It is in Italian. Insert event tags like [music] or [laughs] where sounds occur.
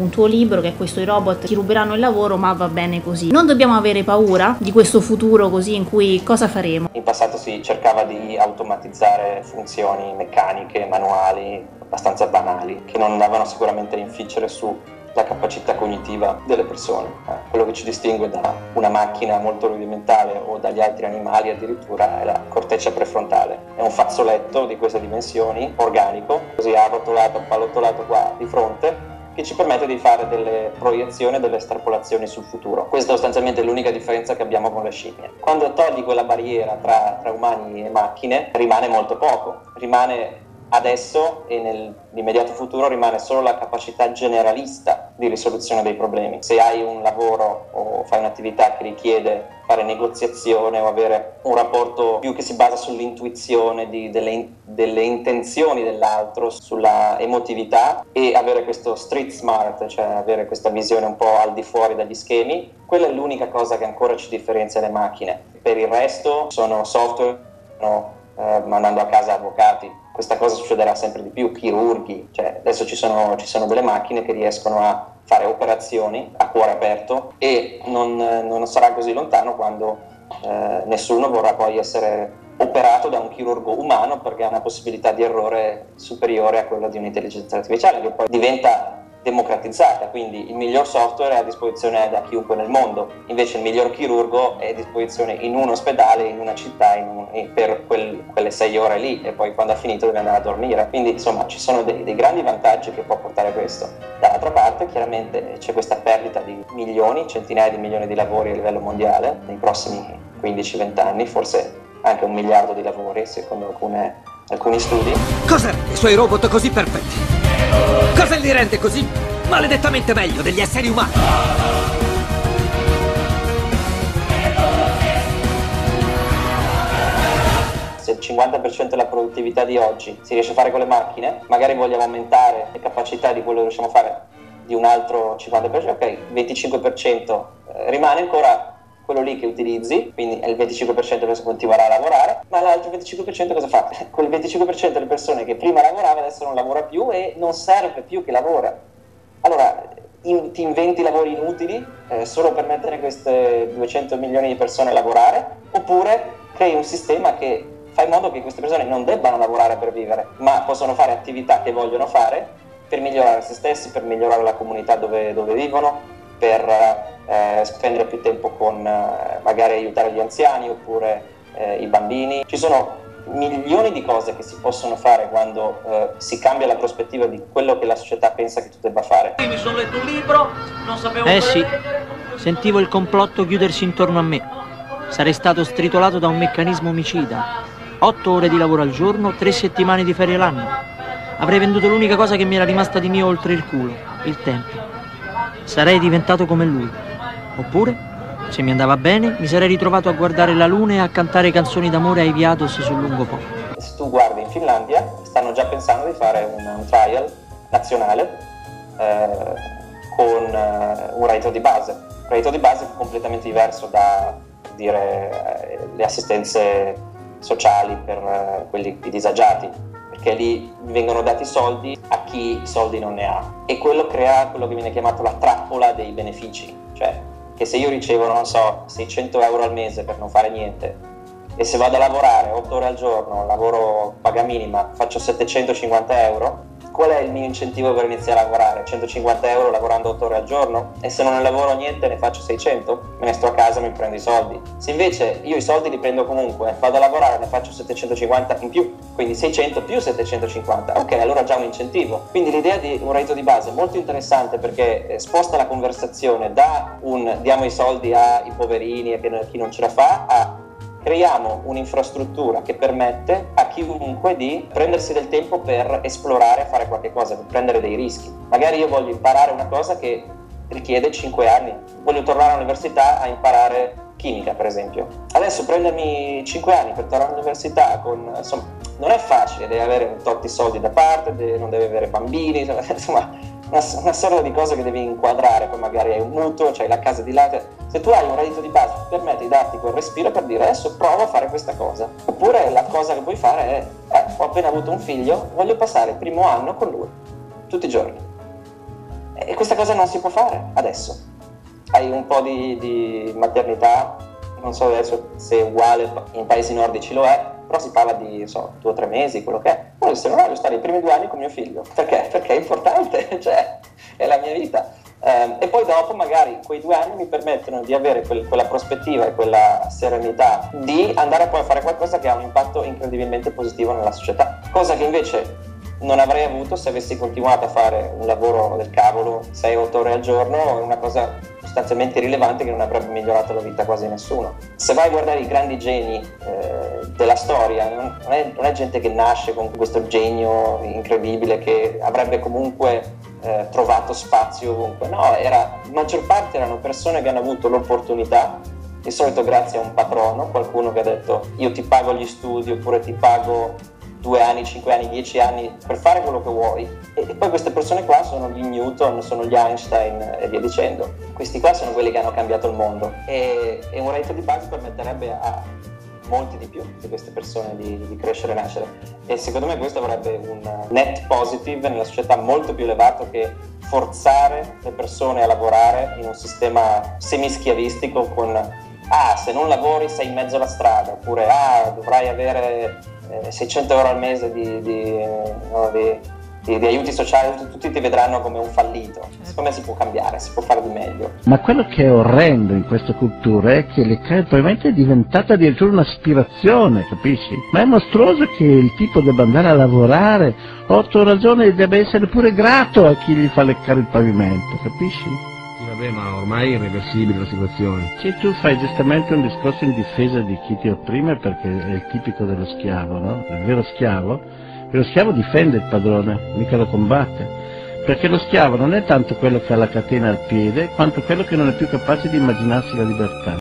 un tuo libro che è questo i robot ti ruberanno il lavoro ma va bene così. Non dobbiamo avere paura di questo futuro così in cui cosa faremo? In passato si cercava di automatizzare funzioni meccaniche, manuali, abbastanza banali, che non andavano sicuramente a inficere su la capacità cognitiva delle persone. Eh, quello che ci distingue da una macchina molto rudimentale o dagli altri animali addirittura è la corteccia prefrontale. È un fazzoletto di queste dimensioni, organico, così arrotolato, pallottolato qua di fronte, che ci permette di fare delle proiezioni delle estrapolazioni sul futuro. Questa sostanzialmente è l'unica differenza che abbiamo con le scimmie. Quando togli quella barriera tra, tra umani e macchine, rimane molto poco. Rimane Adesso e nell'immediato futuro rimane solo la capacità generalista di risoluzione dei problemi. Se hai un lavoro o fai un'attività che richiede fare negoziazione o avere un rapporto più che si basa sull'intuizione di, delle, delle, intenzioni dell'altro, sulla emotività e avere questo street smart, cioè avere questa visione un po' al di fuori dagli schemi, quella è l'unica cosa che ancora ci differenzia dalle macchine. Per il resto sono software, no, eh, mandando a casa avvocati, questa cosa succederà sempre di più, chirurghi, cioè adesso ci sono, ci sono delle macchine che riescono a fare operazioni a cuore aperto e non, non sarà così lontano quando eh, nessuno vorrà poi essere operato da un chirurgo umano perché ha una possibilità di errore superiore a quella di un'intelligenza artificiale che poi diventa democratizzata, quindi il miglior software è a disposizione da chiunque nel mondo, invece il miglior chirurgo è a disposizione in un ospedale, in una città, in un, per quel, quelle sei ore lì e poi quando ha finito deve andare a dormire. Quindi insomma ci sono dei, dei grandi vantaggi che può portare questo. Dall'altra parte chiaramente c'è questa perdita di milioni, centinaia di milioni di lavori a livello mondiale nei prossimi 15-20 anni, forse anche un miliardo di lavori secondo alcune, alcuni studi. Rende i suoi robot così perfetti? Cosa li rende così maledettamente meglio degli esseri umani? Se il 50% della produttività di oggi si riesce a fare con le macchine, magari vogliamo aumentare le capacità di quello che riusciamo a fare di un altro 50%, ok, 25% eh, rimane ancora quello lì che utilizzi, quindi è il 25% che continuerà a lavorare, ma l'altro 25% cosa fa? [laughs] Quel 25% delle persone che prima lavorava adesso non lavora più e non serve più che lavora. Allora, in, ti inventi lavori inutili eh, solo per mettere queste 200 milioni di persone a lavorare, oppure crei un sistema che fa in modo che queste persone non debbano lavorare per vivere, ma possono fare attività che vogliono fare per migliorare se stessi, per migliorare la comunità dove, dove vivono, per eh, spendere più tempo con eh, magari aiutare gli anziani oppure eh, i bambini. Ci sono milioni di cose che si possono fare quando eh, si cambia la prospettiva di quello che la società pensa che tu debba fare. Mi sono letto un libro, non sapevo... Eh sì, sentivo il complotto chiudersi intorno a me. Sarei stato stritolato da un meccanismo omicida. Otto ore di lavoro al giorno, tre settimane di ferie l'anno. Avrei venduto l'unica cosa che mi era rimasta di mio oltre il culo, il tempo sarei diventato come lui. Oppure, se mi andava bene, mi sarei ritrovato a guardare la luna e a cantare canzoni d'amore ai Viados sul lungo po'. Se tu guardi in Finlandia, stanno già pensando di fare un, un trial nazionale eh, con eh, un reddito di base. Un reddito di base completamente diverso da dire eh, le assistenze sociali per eh, quelli disagiati perché lì vengono dati soldi a chi soldi non ne ha. E quello crea quello che viene chiamato la trappola dei benefici, cioè che se io ricevo, non so, 600 euro al mese per non fare niente e se vado a lavorare 8 ore al giorno, lavoro paga minima, faccio 750 euro, qual è il mio incentivo per iniziare a lavorare? 150 euro lavorando 8 ore al giorno? E se non lavoro niente ne faccio 600? Me ne sto a casa e mi prendo i soldi. Se invece io i soldi li prendo comunque, vado a lavorare e ne faccio 750 in più, quindi 600 più 750, ok, allora già un incentivo. Quindi l'idea di un reddito di base è molto interessante perché sposta la conversazione da un diamo i soldi ai poverini e a chi non ce la fa a creiamo un'infrastruttura che permette a chiunque di prendersi del tempo per esplorare, fare qualche cosa, per prendere dei rischi. Magari io voglio imparare una cosa che richiede 5 anni, voglio tornare all'università a imparare chimica per esempio. Adesso prendermi 5 anni per tornare all'università con, insomma, non è facile, devi avere un tot di soldi da parte, deve, non devi avere bambini, [laughs] insomma, una, una serie di cose che devi inquadrare, poi magari hai un mutuo, c'hai la casa di là. Se tu hai un reddito di base ti permette di darti quel respiro per dire adesso provo a fare questa cosa. Oppure la cosa che puoi fare è, eh, ho appena avuto un figlio, voglio passare il primo anno con lui, tutti i giorni. E questa cosa non si può fare adesso. Hai un po' di, di maternità, non so adesso se è uguale in paesi nordici lo è, però si parla di so, due o tre mesi, quello che è. Poi se non voglio stare i primi due anni con mio figlio. Perché? Perché è importante, [laughs] cioè è la mia vita. Eh, e poi dopo magari quei due anni mi permettono di avere quel, quella prospettiva e quella serenità di andare poi a fare qualcosa che ha un impatto incredibilmente positivo nella società. Cosa che invece non avrei avuto se avessi continuato a fare un lavoro del cavolo 6-8 ore al giorno, una cosa sostanzialmente rilevante che non avrebbe migliorato la vita quasi nessuno. Se vai a guardare i grandi geni eh, della storia, non è, non è, gente che nasce con questo genio incredibile che avrebbe comunque eh, trovato spazio ovunque, no, era, la maggior parte erano persone che hanno avuto l'opportunità di solito grazie a un patrono, qualcuno che ha detto io ti pago gli studi oppure ti pago due anni, cinque anni, dieci anni per fare quello che vuoi. E, e, poi queste persone qua sono gli Newton, sono gli Einstein e via dicendo. Questi qua sono quelli che hanno cambiato il mondo. E, e un reddito di base permetterebbe a molti di più di queste persone di, di, crescere e nascere. E secondo me questo avrebbe un net positive nella società molto più elevato che forzare le persone a lavorare in un sistema semischiavistico con ah, se non lavori sei in mezzo alla strada, oppure ah, dovrai avere 600 eh, euro al mese di, di, no, di di, di, aiuti sociali, tutti ti vedranno come un fallito. Secondo me si può cambiare, si può fare di meglio. Ma quello che è orrendo in questa cultura è che l'Ecare probabilmente è diventata addirittura un'aspirazione, capisci? Ma è mostruoso che il tipo debba andare a lavorare otto ore al giorno e debba essere pure grato a chi gli fa leccare il pavimento, capisci? Vabbè, ma ormai è irreversibile la situazione. Sì, tu fai giustamente un discorso in difesa di chi ti opprime perché è il tipico dello schiavo, no? Il vero schiavo, lo schiavo difende il padrone, mica lo combatte. Perché lo schiavo non è tanto quello che ha la catena al piede, quanto quello che non è più capace di immaginarsi la libertà.